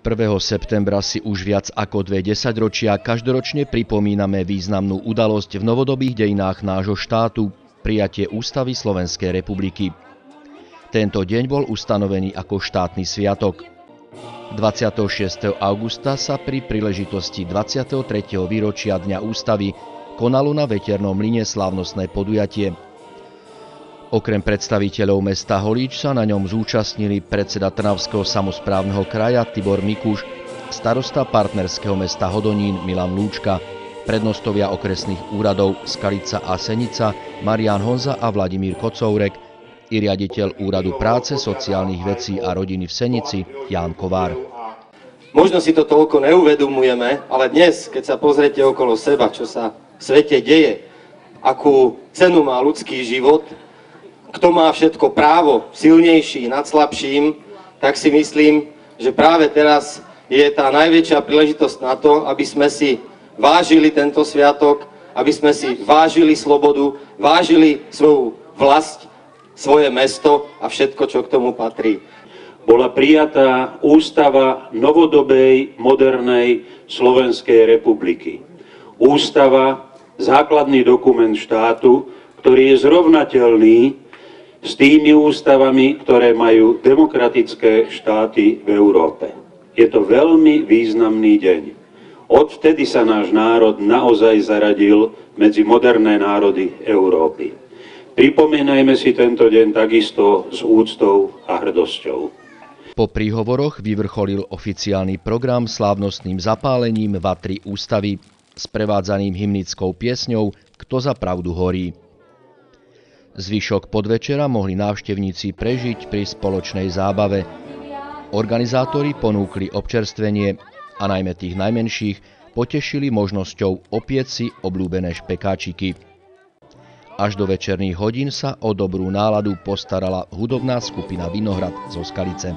1. septembra si už viac ako dve desaťročia každoročne pripomíname významnú udalosť v novodobých dejinách nášho štátu, prijatie Ústavy Slovenskej republiky. Tento deň bol ustanovený ako štátny sviatok. 26. augusta sa pri príležitosti 23. výročia Dňa Ústavy konalo na veternom mline slávnostné podujatie. Okrem predstaviteľov mesta Holíč sa na ňom zúčastnili predseda Trnavského samozprávneho kraja Tibor Mikuš, starosta partnerského mesta Hodonín Milan Lúčka, prednostovia okresných úradov Skalica a Senica Marian Honza a Vladimír Kocourek i riaditeľ Úradu práce, sociálnych vecí a rodiny v Senici Ján Kovár. Možno si to toľko neuvedomujeme, ale dnes, keď sa pozriete okolo seba, čo sa v svete deje, akú cenu má ľudský život, kto má všetko právo, silnejší nad slabším, tak si myslím, že práve teraz je tá najväčšia príležitosť na to, aby sme si vážili tento sviatok, aby sme si vážili slobodu, vážili svoju vlast, svoje mesto a všetko, čo k tomu patrí. Bola prijatá ústava novodobej, modernej Slovenskej republiky. Ústava, základný dokument štátu, ktorý je zrovnateľný s tými ústavami, ktoré majú demokratické štáty v Európe. Je to veľmi významný deň. Odvtedy sa náš národ naozaj zaradil medzi moderné národy Európy. Pripomínajme si tento deň takisto s úctou a hrdosťou. Po príhovoroch vyvrcholil oficiálny program slávnostným zapálením Vatry ústavy, sprevádzaným hymnickou piesňou Kto za pravdu horí. Zvyšok podvečera mohli návštevníci prežiť pri spoločnej zábave. Organizátori ponúkli občerstvenie a najmä tých najmenších potešili možnosťou opieť si obľúbené špekáčiky. Až do večerných hodín sa o dobrú náladu postarala hudobná skupina Vinohrad zo Skalice.